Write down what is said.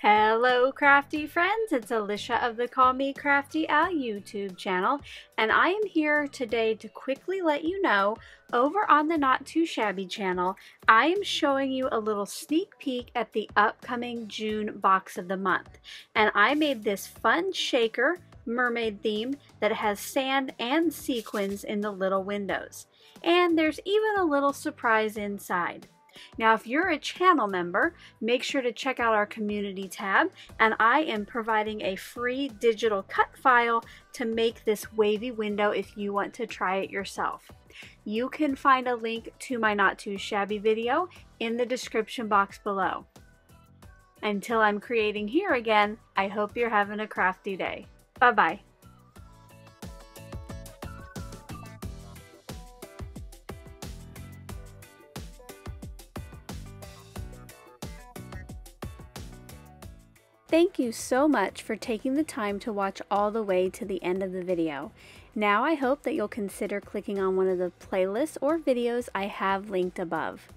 Hello crafty friends, it's Alicia of the Call Me Crafty Al YouTube channel and I am here today to quickly let you know over on the Not 2 Shabby channel I am showing you a little sneak peek at the upcoming June box of the month. And I made this fun shaker mermaid theme that has sand and sequins in the little windows. And there's even a little surprise inside. Now, if you're a channel member, make sure to check out our community tab, and I am providing a free digital cut file to make this wavy window if you want to try it yourself. You can find a link to my Not 2 Shabby video in the description box below. Until I'm creating here again, I hope you're having a crafty day. Bye-bye. Thank you so much for taking the time to watch all the way to the end of the video. Now I hope that you'll consider clicking on one of the playlists or videos I have linked above.